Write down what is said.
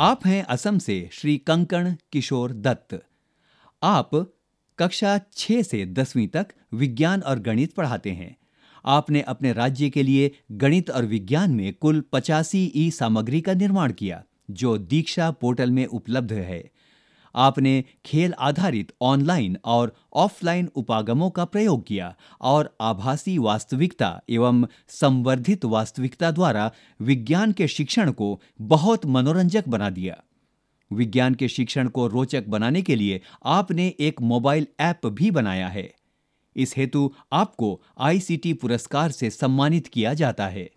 आप हैं असम से श्री कंकण किशोर दत्त। आप कक्षा छह से दसवीं तक विज्ञान और गणित पढ़ाते हैं। आपने अपने राज्य के लिए गणित और विज्ञान में कुल पचासी ई सामग्री का निर्माण किया, जो दीक्षा पोर्टल में उपलब्ध है। आपने खेल आधारित ऑनलाइन और ऑफलाइन उपागमों का प्रयोग किया और आभासी वास्तविकता एवं संवर्धित वास्तविकता द्वारा विज्ञान के शिक्षण को बहुत मनोरंजक बना दिया। विज्ञान के शिक्षण को रोचक बनाने के लिए आपने एक मोबाइल ऐप भी बनाया है। इस हेतु आपको आईसीटी पुरस्कार से सम्मानित किया जाता है।